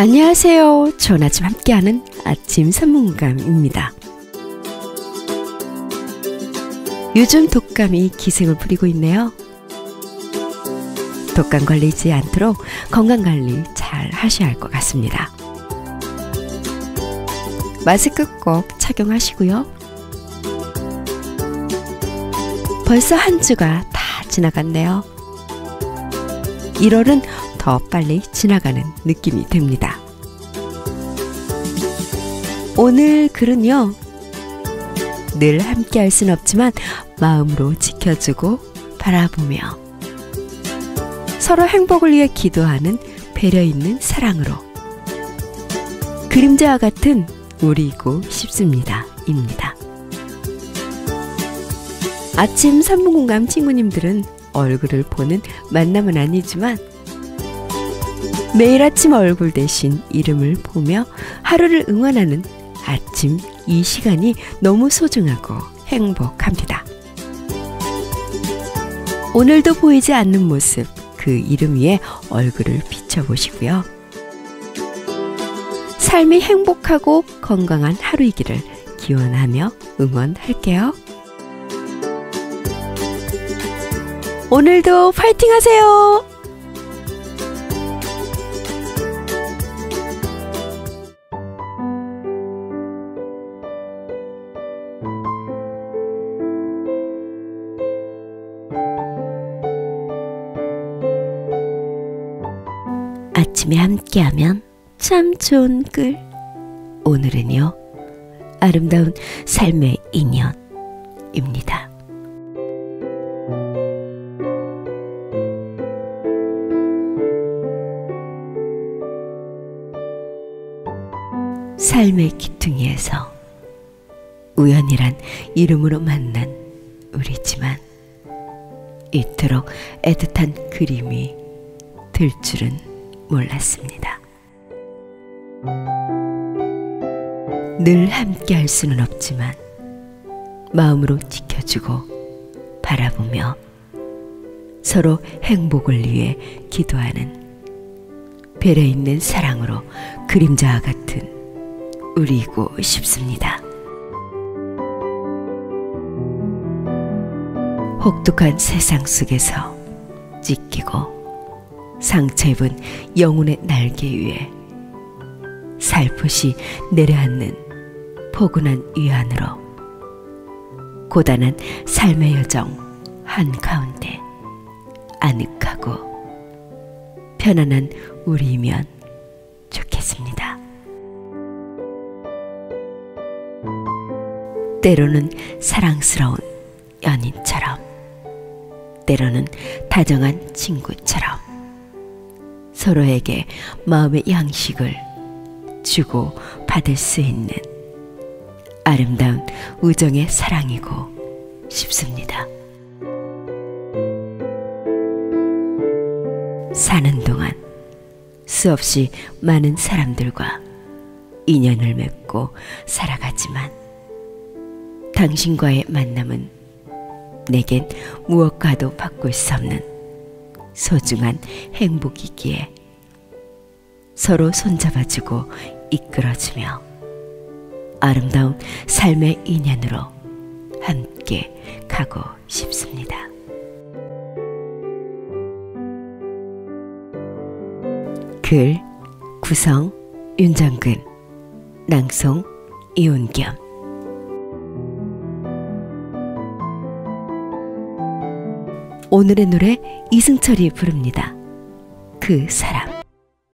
안녕하세요. 좋은 아침 함께하는 아침 선문감입니다. 요즘 독감이 기승을 부리고 있네요. 독감 걸리지 않도록 건강관리 잘 하셔야 할 것 같습니다. 마스크 꼭 착용하시고요. 벌써 한 주가 다 지나갔네요. 1월은 더 빨리 지나가는 느낌이 듭니다. 오늘 글은요, 늘 함께 할 순 없지만 마음으로 지켜주고 바라보며 서로 행복을 위해 기도하는 배려 있는 사랑으로 그림자와 같은 우리고 싶습니다. 입니다. 아침 산문공감 친구님들은 얼굴을 보는 만남은 아니지만 매일 아침 얼굴 대신 이름을 보며 하루를 응원하는 아침 이 시간이 너무 소중하고 행복합니다. 오늘도 보이지 않는 모습, 그 이름 위에 얼굴을 비춰보시고요. 삶이 행복하고 건강한 하루이기를 기원하며 응원할게요. 오늘도 파이팅 하세요! 아침에 함께하면 참 좋은 글. 오늘은요, 아름다운 삶의 인연입니다. 삶의 기퉁이에서 우연이란 이름으로 만난 우리지만 이토록 애틋한 그림이 될 줄은 몰랐습니다. 늘 함께 할 수는 없지만 마음으로 지켜주고 바라보며 서로 행복을 위해 기도하는 배려 있는 사랑으로 그림자와 같은 우리고 싶습니다. 혹독한 세상 속에서 찢기고 입은 영혼의 날개 위에 살포시 내려앉는 포근한 위안으로 고단한 삶의 여정 한가운데 아늑하고 편안한 우리이면 좋겠습니다. 때로는 사랑스러운 연인처럼, 때로는 다정한 친구처럼 서로에게 마음의 양식을 주고 받을 수 있는 아름다운 우정의 사랑이고 싶습니다. 사는 동안 수없이 많은 사람들과 인연을 맺고 살아가지만 당신과의 만남은 내겐 무엇과도 바꿀 수 없는 소중한 행복이기에 서로 손잡아주고 이끌어주며 아름다운 삶의 인연으로 함께 가고 싶습니다. 글 구성 윤정근 낭송 이온겸 오늘의 노래 이승철이 부릅니다. 그 사람